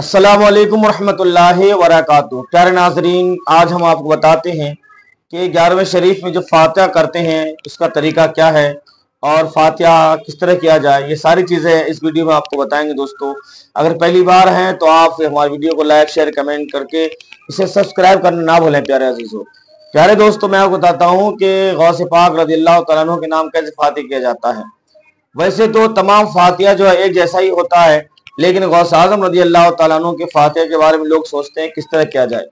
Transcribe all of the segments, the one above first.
अस्सलाम वालेकुम रहमतुल्लाहि प्यारे नाजरीन, आज हम आपको बताते हैं कि ग्यारहवें शरीफ में जो फातिहा करते हैं उसका तरीका क्या है और फातिहा किस तरह किया जाए, ये सारी चीज़ें इस वीडियो में आपको बताएँगे दोस्तों। अगर पहली बार हैं तो आप हमारी वीडियो को लाइक, शेयर, कमेंट करके इसे सब्सक्राइब करना ना भूलें, प्यारे अजीज़ों। प्यारे दोस्तों, मैं आपको बताता हूँ कि गौस पाक रज़ी अल्लाह के नाम कैसे फातिह किया जाता है। वैसे तो तमाम फातिहा जो है, एक जैसा ही होता है लेकिन गौस आज़म रज़ी अल्लाह तु के फातिहा के बारे में लोग सोचते हैं किस तरह किया जाए।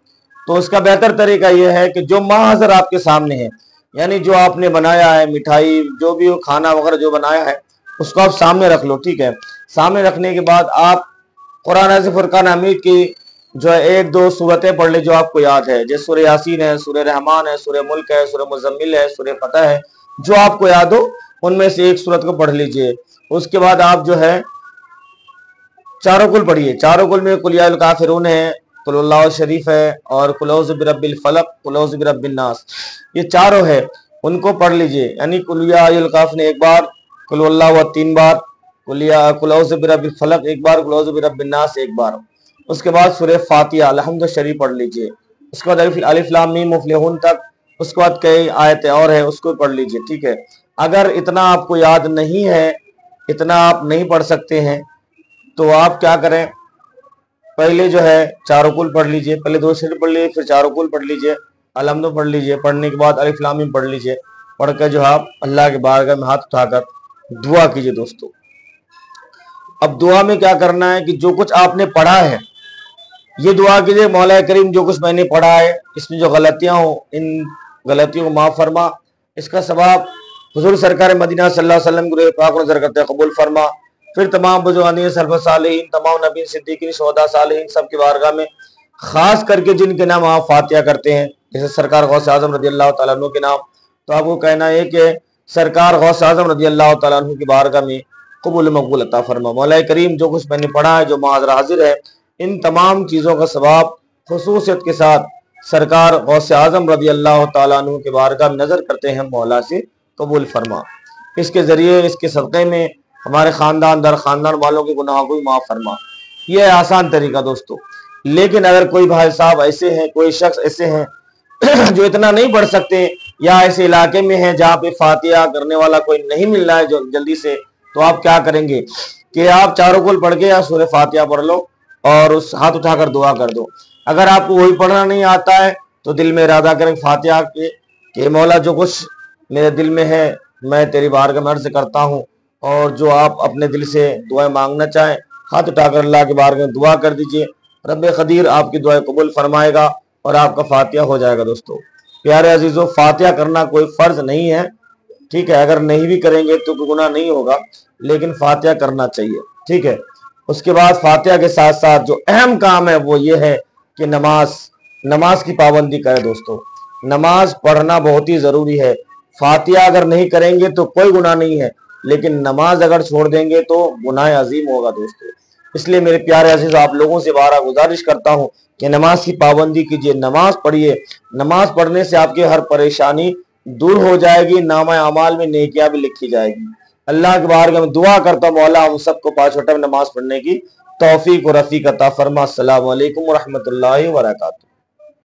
तो उसका बेहतर तरीका यह है कि जो महाजर आपके सामने है, यानी जो आपने बनाया है मिठाई, जो भी खाना वगैरह जो बनाया है, उसको आप सामने रख लो, ठीक है? सामने रखने के बाद आप कुरान फुरकान हमीद की जो है, एक दो सूरतें पढ़ ली जो आपको याद है। जैसे सूर्य यासीन है सूर्य रहमान है सूर्य मुल्क है सूर्य मुजम्मिल है सूर्य फतेह है, जो आपको याद हो, उनमें से एक सूरत को पढ़ लीजिए। उसके बाद आप जो है चारों कुल पढ़िए। चारों कुल में कुलिया काफिरून है कुल्ला शरीफ है, और कुलौज बिरबिल फलक कुलौज बिरबिल नास। ये चारों है, उनको पढ़ लीजिए। यानी कुलिया काफ ने एक बार कुल्ला व तीन बार फलक एक बार कुलौज एक बार। उसके बाद सुर फातिया अलहमद शरीफ पढ़ लीजिए। उसके बाद अलिफ्लामी मुफलिहन तक, उसके बाद कई आयतें और है, उसको पढ़ लीजिए, ठीक है? अगर इतना आपको याद नहीं है, इतना आप नहीं पढ़ सकते हैं तो आप क्या करें? पहले जो है चारों कुल पढ़ लीजिए। पहले दो शेर पढ़ लीजिए, फिर चारों कुल पढ़ लीजिए। अलहमद पढ़ लीजिए। पढ़ने के बाद अलिफ्लामी पढ़ लीजिए। पढ़कर जो आप अल्लाह के बारगाह में हाथ उठाकर दुआ कीजिए दोस्तों। अब दुआ में क्या करना है कि जो कुछ आपने पढ़ा है, ये दुआ कीजिए, मौला करीम जो कुछ मैंने पढ़ा है, इसमें जो गलतियाँ हो, इन गलतियों को माफ़ फरमा। इसका सवाब हजूर सरकार मदीना सल्लल्लाहु अलैहि वसल्लम कबूल फरमा। फिर तमाम बुजुर्गानी सरफसालीन तमाम नबी सिद्दीकी शहदा सालीन सब की बारगाह में, खास करके जिनके नाम आप फातिहा करते हैं, जैसे सरकार गौस आज़म रज़ी अल्लाह तु के नाम तो आपको कहना है कि सरकार गौस आज़म रज़ी अल्लाह तु की बारगाह में कबूल मकबूल अता फरमा मौल करीम, जो कुछ मैंने पढ़ा है, जो महाजरा हाजिर है, इन तमाम चीज़ों का सवाब खसूसियत के साथ सरकार गौस आज़म रज़ी अल्लाह तु के बारगाह में नज़र करते हैं, मौला से कबूल फरमा इसके ज़रिए, इसके सदक़े में हमारे ख़ानदान, दर ख़ानदान वालों के गुनाह को भी माफ़ फरमा। यह आसान तरीका दोस्तों। लेकिन अगर कोई भाई साहब ऐसे हैं, कोई शख्स ऐसे हैं, जो इतना नहीं पढ़ सकते, या ऐसे इलाके में है जहाँ पे फातिहा करने वाला कोई नहीं मिल रहा है जल्दी से तो आप क्या करेंगे? कि आप चारों कुल पढ़ के या सूर्य फातिहा पढ़ लो और उस हाथ उठाकर दुआ कर दो। अगर आपको वही पढ़ना नहीं आता है तो दिल में इरादा करें फातिहा के, कि मौला जो कुछ मेरे दिल में है, मैं तेरी बारगाह में अर्ज़ करता हूँ। और जो आप अपने दिल से दुआएँ मांगना चाहें, हाथ उठाकर अल्लाह के बारे में दुआ कर दीजिए। रब खदीर आपकी दुआएँ कबूल फरमाएगा और आपका फातिया हो जाएगा दोस्तों। प्यारे अजीज़ों, फातिहा करना कोई फ़र्ज़ नहीं है, ठीक है? अगर नहीं भी करेंगे तो गुना नहीं होगा, लेकिन फातिहा करना चाहिए, ठीक है? उसके बाद फातिहा के साथ साथ जो अहम काम है वो ये है कि नमाज़ नमाज़ की पाबंदी करें दोस्तों। नमाज़ पढ़ना बहुत ही ज़रूरी है। फातिहा अगर नहीं करेंगे तो कोई गुना नहीं है। लेकिन नमाज़ अगर छोड़ देंगे तो गुनाह अजीम होगा दोस्तों। इसलिए मेरे प्यारे अज़ीज़, आप लोगों से बारह गुजारिश करता हूँ कि नमाज़ की पाबंदी कीजिए, नमाज़ पढ़िए। नमाज़ पढ़ने से आपकी हर परेशानी दूर हो जाएगी नामा अमाल में नेकिया भी लिखी जाएगी। अल्लाह के बार में दुआ करता हूँ, मौला हम सबको पाँच वक्त में नमाज़ पढ़ने की तोफ़ी को रफ़ी का फरमा। अल्लाम वरहमल वर्का